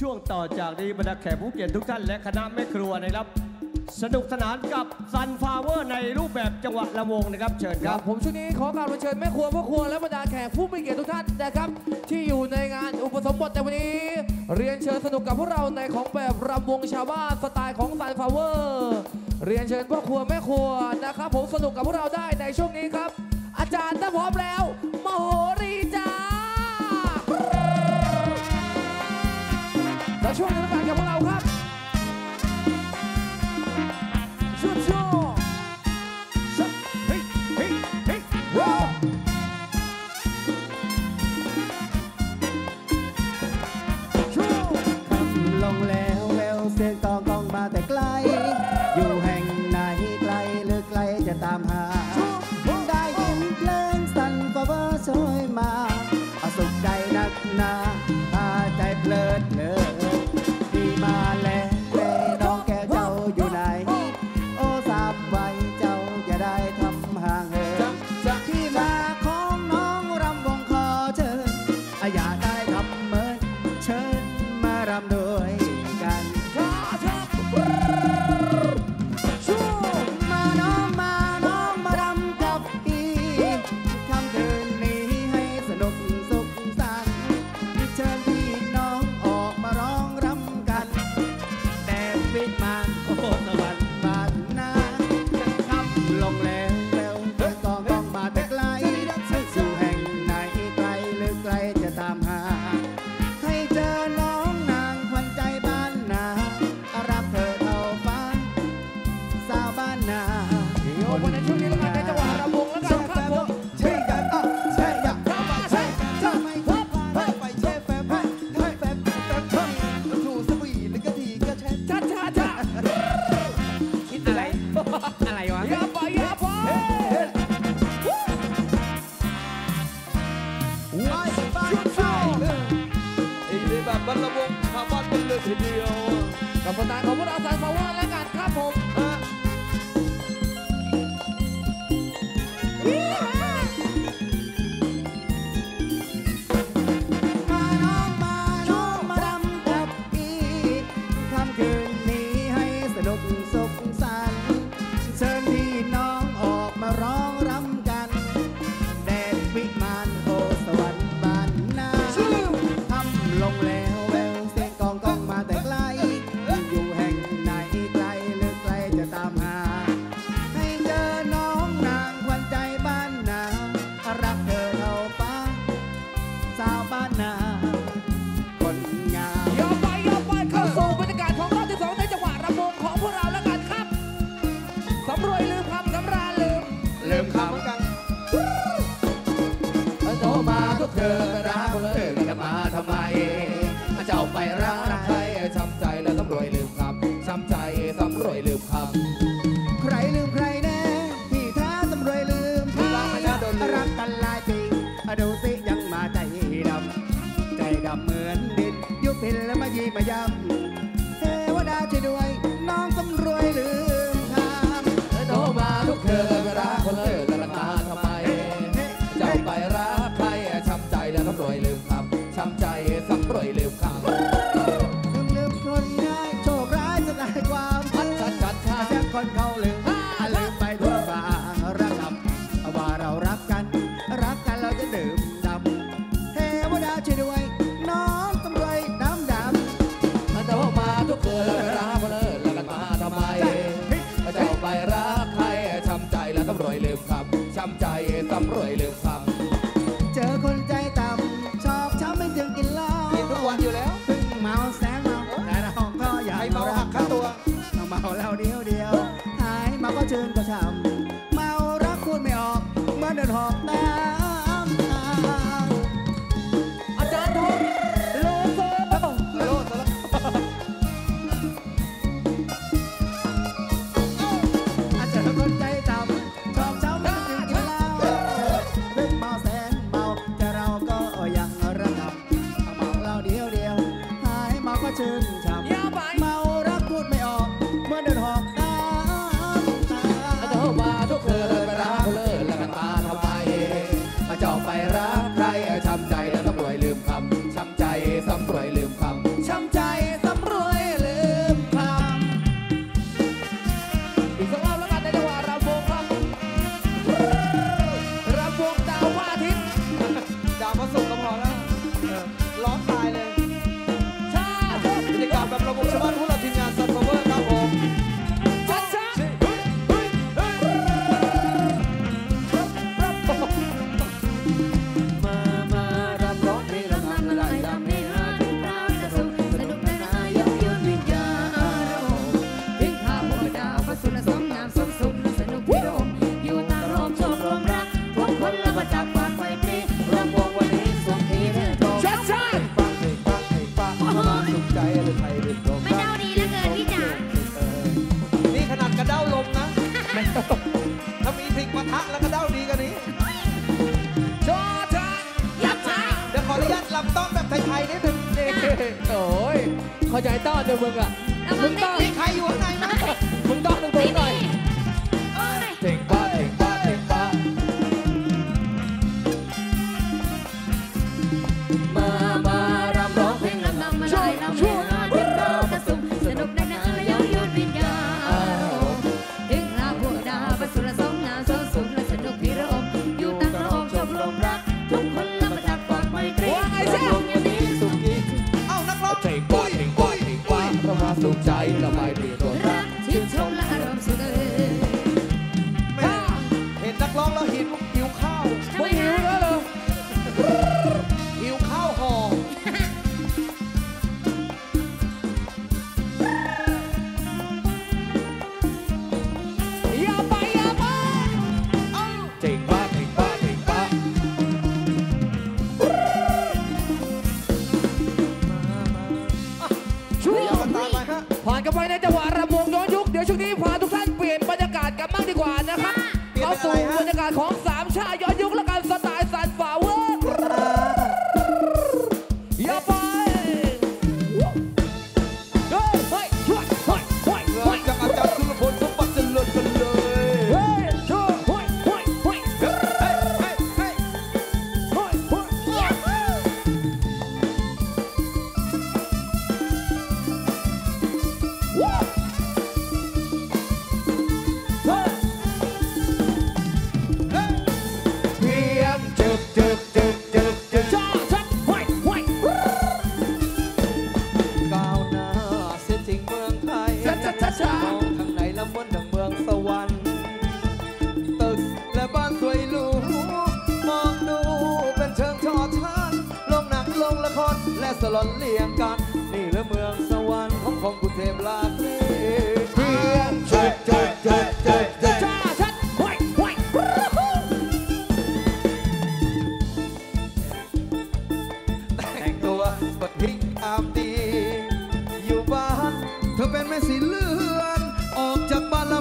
ช่วงต่อจากนี้บรรดาแขกผู้มีเกียรติทุกท่านและคณะแม่ครัวนะครับ สนุกสนานกับซันฟลาวเวอร์ในรูปแบบจังหวะรำวงนะครับ เชิญครับผมช่วงนี้ขอกราบเรียนเชิญแม่ครัวพ่อครัวและบรรดาแขกผู้มีเกียรติทุกท่านนะครับ ที่อยู่ในงานอุปสมบทแต่วันนี้ เรียนเชิญสนุกกับพวกเราในของแบบรำวงชาวบ้านสไตล์ของซันฟลาวเวอร์เรียนเชิญพ่อครัวแม่ครัวนะครับ ผมสนุกกับพวกเราได้ในช่วงนี้ครับ อาจารย์ถ้าพร้อมแล้ว 去，我们的นั้ พวกเธอรักเธอจะมาทำไมเจ้าไปรักใครช้ำใจแล้วต้องรวยลืมคำช้ำใจต้องรวยลืมคำใครลืมใครแน่ที่ท้าองรวยลืมพี่รักกันหลายปีดูสิยังมาใจดำใจดำเหมือนดินยุบพินแล้วมายีมายำ foda, mano. ผ่านกันไปในจังหวะระมวงย้อนยุค เดี๋ยวช่วงนี้พาทุกท่านเปลี่ยนบรรยากาศกันบ้างดีกว่านะครับ เข้าสู่บรรยากาศของ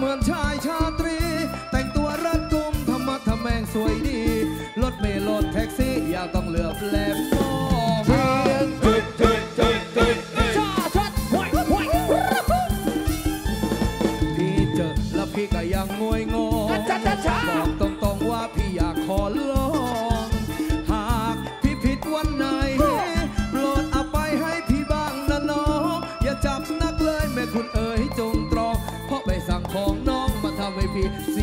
เหมือนชายชาตรี แต่งตัวรัดกุมธรรมะทำแมงสวยดี รถเมล์รถแท็กซี่ อยากต้องเหลือบแลบ see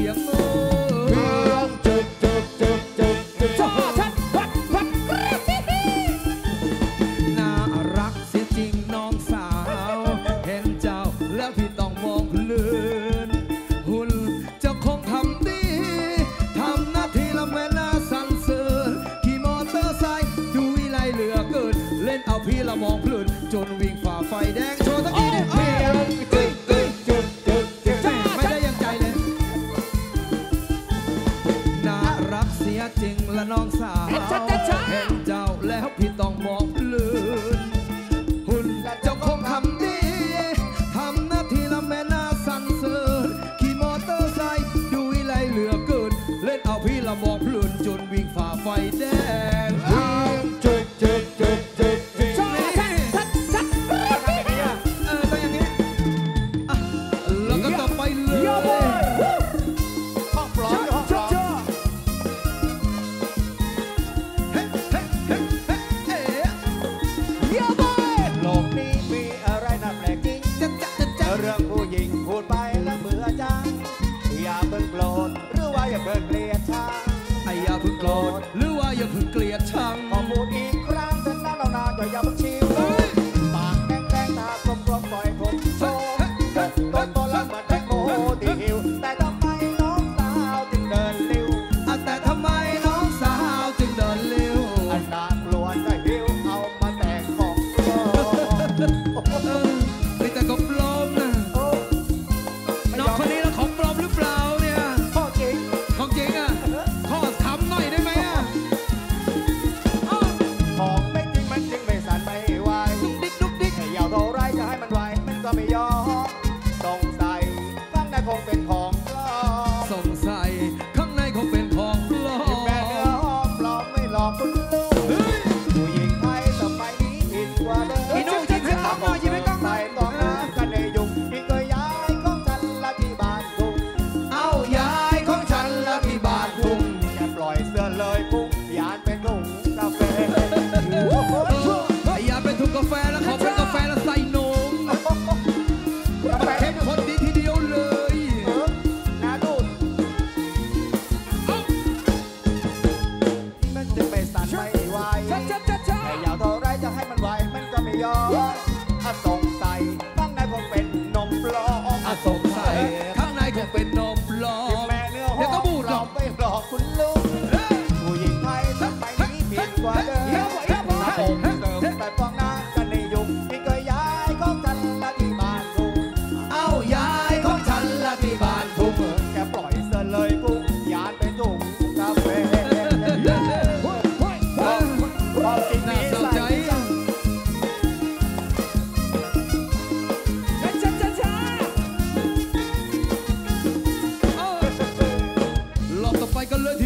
i a song.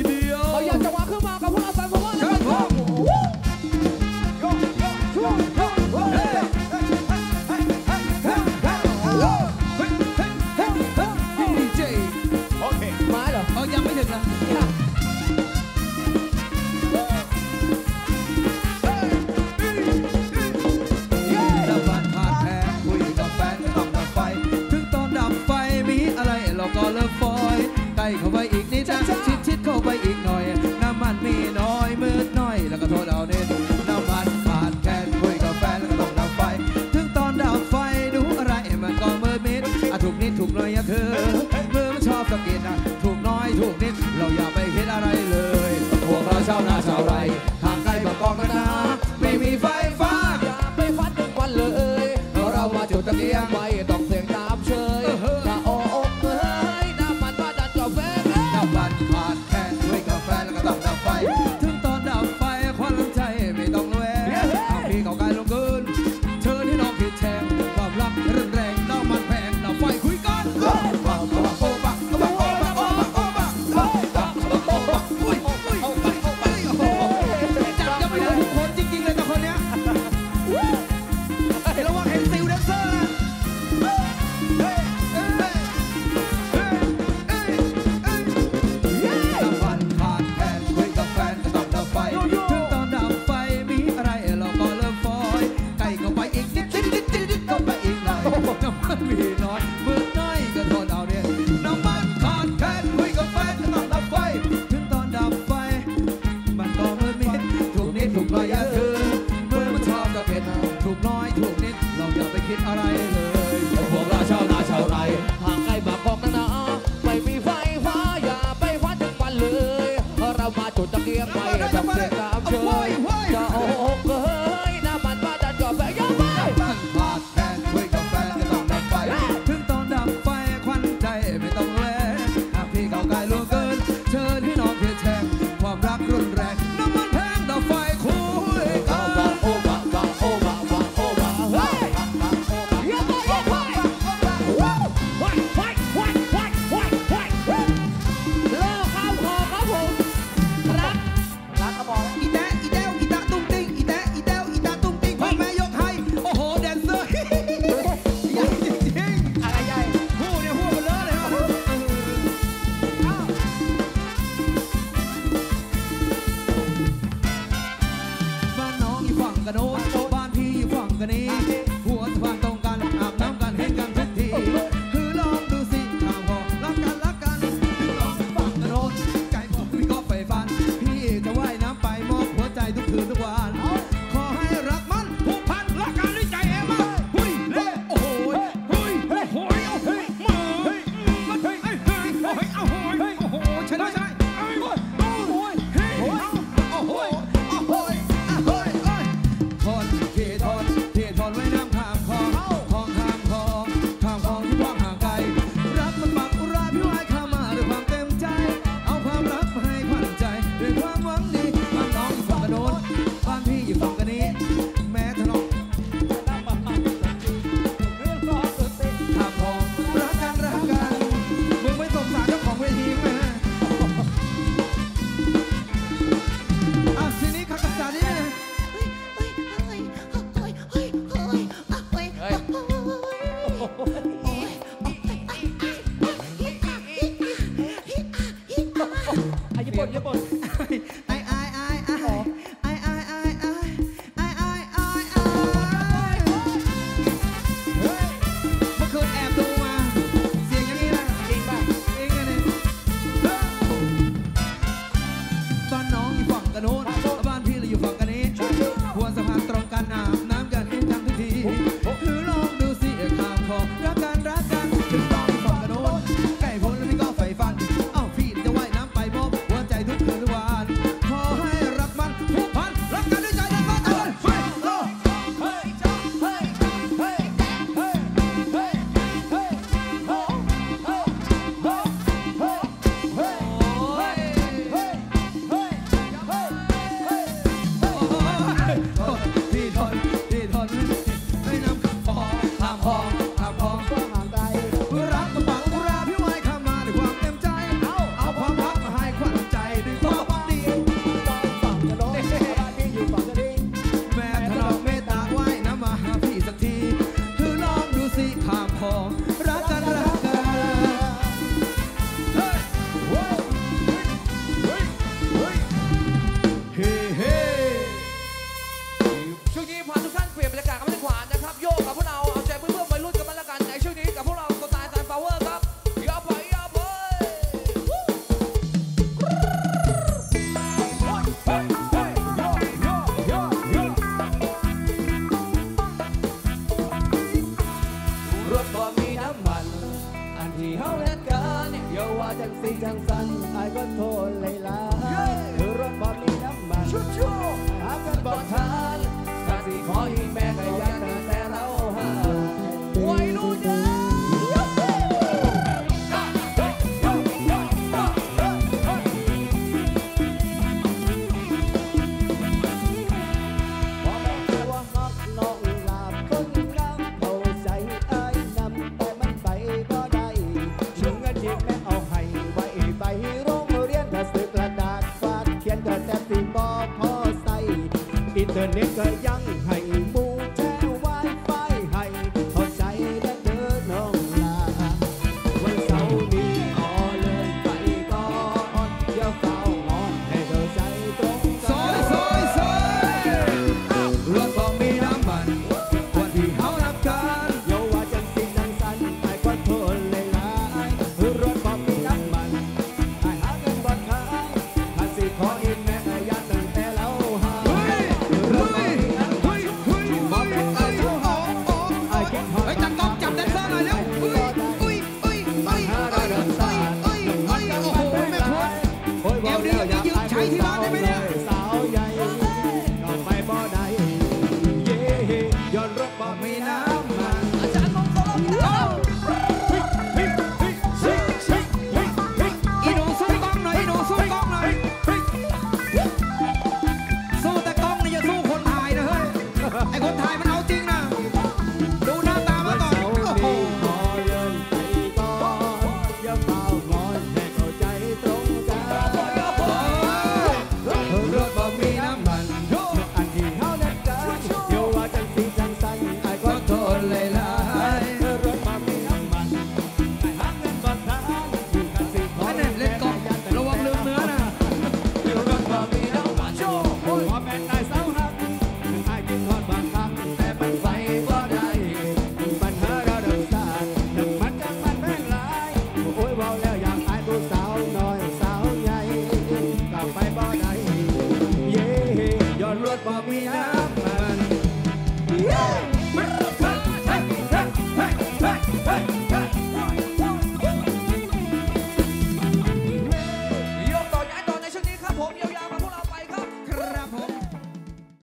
ทีเดียว เขาอยากจะวาขึ้นมากับพวกเราสามคนนะ กนิดถูกน้อยย่าเธอมือมันชอบสะกิดนะถูกน้อยถูกนิด เราอย่าไปคิดอะไรเลยพวกเราเศร้าหนาชาวไรห่างไกลบอกกองกันนะ